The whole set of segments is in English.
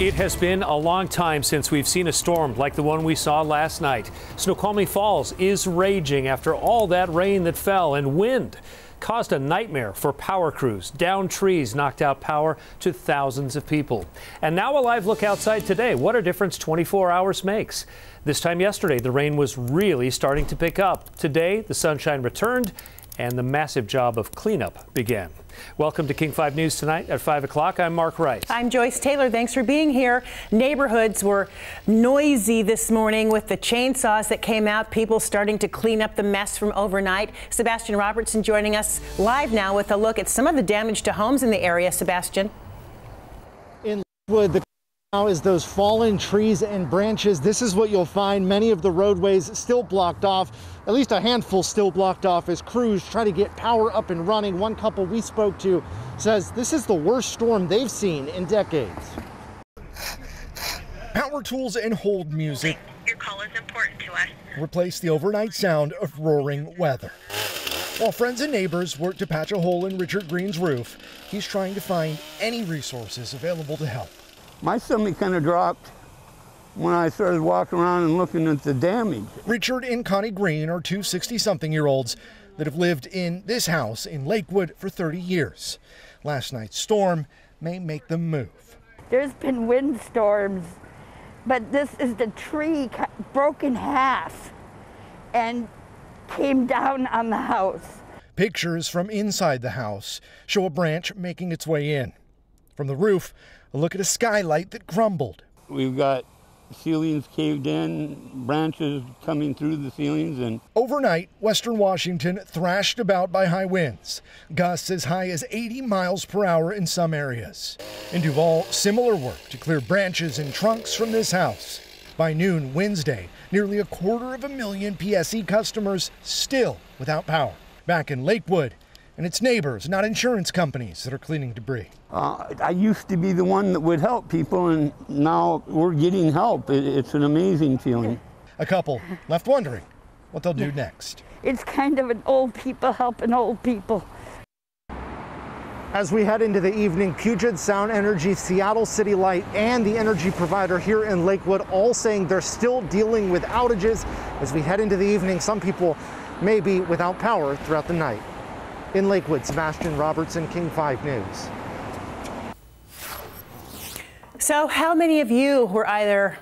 It has been a long time since we've seen a storm like the one we saw last night. Snoqualmie Falls is raging after all that rain that fell and wind caused a nightmare for power crews. Down trees knocked out power to thousands of people. And now a live look outside today. What a difference 24 hours makes. This time yesterday, the rain was really starting to pick up. Today, the sunshine returned and the massive job of cleanup began. Welcome to King 5 News tonight at 5 o'clock. I'm Mark Wright. I'm Joyce Taylor. Thanks for being here. Neighborhoods were noisy this morning with the chainsaws that came out, people starting to clean up the mess from overnight. Sebastian Robertson joining us live now with a look at some of the damage to homes in the area. Sebastian. In Lakewood, the now is those fallen trees and branches. This is what you'll find. Many of the roadways still blocked off, at least a handful still blocked off as crews try to get power up and running. One couple we spoke to says this is the worst storm they've seen in decades. Power tools and hold music. Your call is important to us. Replace the overnight sound of roaring weather. While friends and neighbors work to patch a hole in Richard Green's roof, he's trying to find any resources available to help my stomach kind of dropped when I started walking around and looking at the damage. Richard and Connie Green are two 60 something year olds that have lived in this house in Lakewood for 30 years. Last night's storm may make them move. There's been windstorms, but this is the tree broke in half and came down on the house. Pictures from inside the house show a branch making its way in. From the roof, a look at a skylight that crumbled. We've got ceilings caved in, branches coming through the ceilings and overnight western Washington thrashed about by high winds, gusts as high as 80 miles per hour in some areas. In Duvall, similar work to clear branches and trunks from this house. By noon Wednesday, nearly a quarter of a million PSE customers still without power. Back in Lakewood, and it's neighbors, not insurance companies, that are cleaning debris. Uh, I used to be the one that would help people, and now we're getting help. It, it's an amazing feeling. A couple left wondering what they'll do next. It's kind of an old people helping old people. As we head into the evening, Puget Sound Energy, Seattle City Light, and the energy provider here in Lakewood all saying they're still dealing with outages. As we head into the evening, some people may be without power throughout the night. In Lakewood, Sebastian Robertson, King 5 News. So, how many of you were either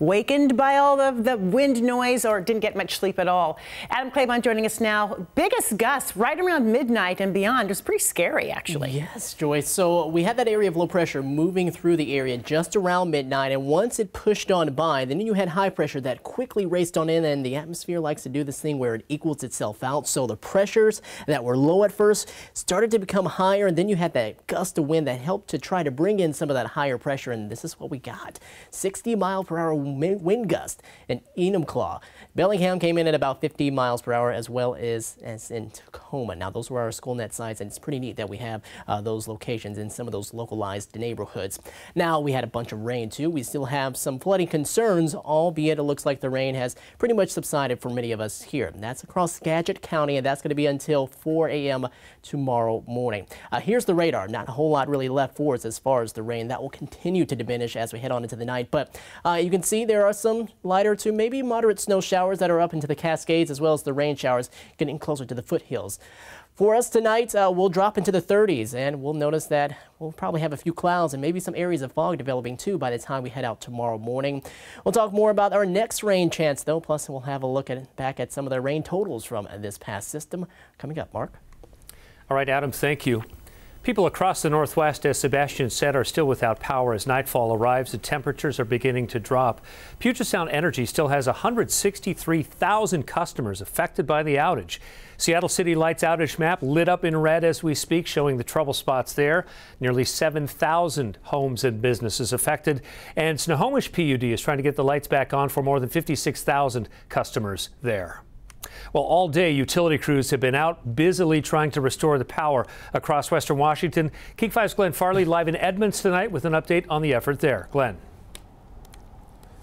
wakened by all of the wind noise or didn't get much sleep at all. Adam Claibon joining us now. Biggest gusts right around midnight and beyond. It was pretty scary, actually. Yes, Joyce. So we had that area of low pressure moving through the area just around midnight, and once it pushed on by, then you had high pressure that quickly raced on in, and the atmosphere likes to do this thing where it equals itself out. So the pressures that were low at first started to become higher, and then you had that gust of wind that helped to try to bring in some of that higher pressure, and this is what we got. 60 mile per hour wind gust in Enumclaw. Bellingham came in at about 50 miles per hour as well as, as in Tacoma. Now those were our school net sites and it's pretty neat that we have uh, those locations in some of those localized neighborhoods. Now we had a bunch of rain too. We still have some flooding concerns, albeit it looks like the rain has pretty much subsided for many of us here. And that's across Skagit County and that's going to be until 4 a.m. tomorrow morning. Uh, here's the radar. Not a whole lot really left for us as far as the rain. That will continue to diminish as we head on into the night. But uh, you can see there are some lighter to maybe moderate snow showers that are up into the Cascades as well as the rain showers getting closer to the foothills. For us tonight, uh, we'll drop into the 30s and we'll notice that we'll probably have a few clouds and maybe some areas of fog developing too by the time we head out tomorrow morning. We'll talk more about our next rain chance though, plus we'll have a look at back at some of the rain totals from this past system coming up. Mark? All right, Adam, thank you. People across the Northwest, as Sebastian said, are still without power as nightfall arrives. The temperatures are beginning to drop. Puget Sound Energy still has 163,000 customers affected by the outage. Seattle City Lights outage map lit up in red as we speak, showing the trouble spots there. Nearly 7,000 homes and businesses affected. And Snohomish PUD is trying to get the lights back on for more than 56,000 customers there. Well, all day, utility crews have been out busily trying to restore the power across western Washington. King 5's Glenn Farley live in Edmonds tonight with an update on the effort there. Glenn.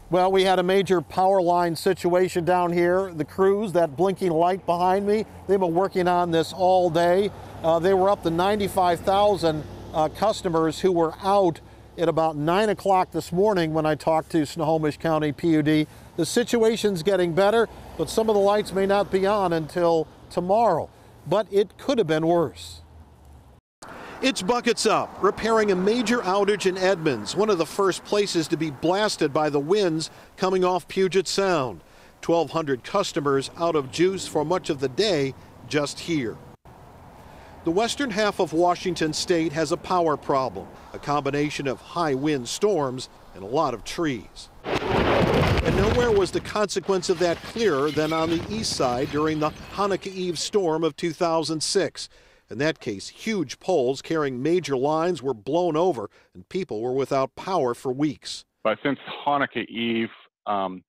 Well, we had a major power line situation down here. The crews, that blinking light behind me, they've been working on this all day. Uh, they were up to 95,000 uh, customers who were out at about 9 o'clock this morning when I talked to Snohomish County PUD. The situation's getting better, but some of the lights may not be on until tomorrow. But it could have been worse. It's Buckets Up, repairing a major outage in Edmonds, one of the first places to be blasted by the winds coming off Puget Sound. 1,200 customers out of juice for much of the day just here. The western half of Washington state has a power problem, a combination of high wind storms and a lot of trees. And nowhere was the consequence of that clearer than on the east side during the Hanukkah Eve storm of 2006. In that case, huge poles carrying major lines were blown over and people were without power for weeks. But since Hanukkah Eve, um,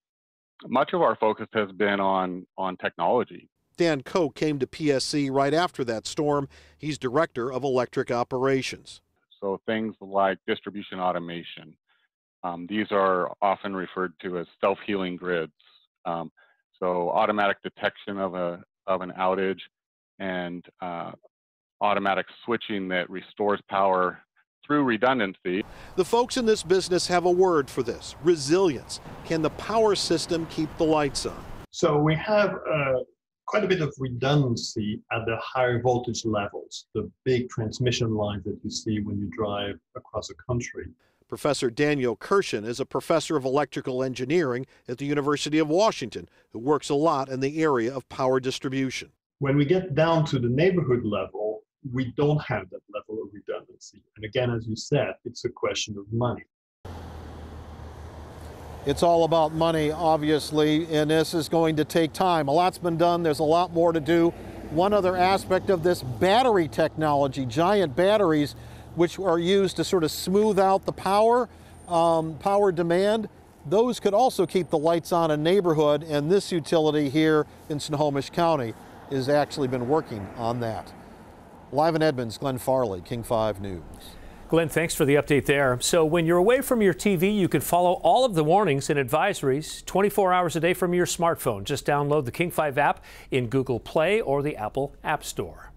much of our focus has been on, on technology. Dan Koch came to PSE right after that storm. He's director of electric operations. So things like distribution automation. Um, these are often referred to as self-healing grids. Um, so automatic detection of a of an outage and uh, automatic switching that restores power through redundancy. The folks in this business have a word for this resilience. Can the power system keep the lights on? So we have uh, quite a bit of redundancy at the higher voltage levels, the big transmission lines that you see when you drive across a country. Professor Daniel Kirschen is a professor of electrical engineering at the University of Washington who works a lot in the area of power distribution. When we get down to the neighborhood level, we don't have that level of redundancy. And again, as you said, it's a question of money. It's all about money, obviously, and this is going to take time. A lot's been done, there's a lot more to do. One other aspect of this battery technology, giant batteries, which are used to sort of smooth out the power, um, power demand, those could also keep the lights on a neighborhood, and this utility here in Snohomish County has actually been working on that. Live in Edmonds, Glenn Farley, King 5 News. Glenn, thanks for the update there. So when you're away from your TV, you can follow all of the warnings and advisories 24 hours a day from your smartphone. Just download the King 5 app in Google Play or the Apple App Store.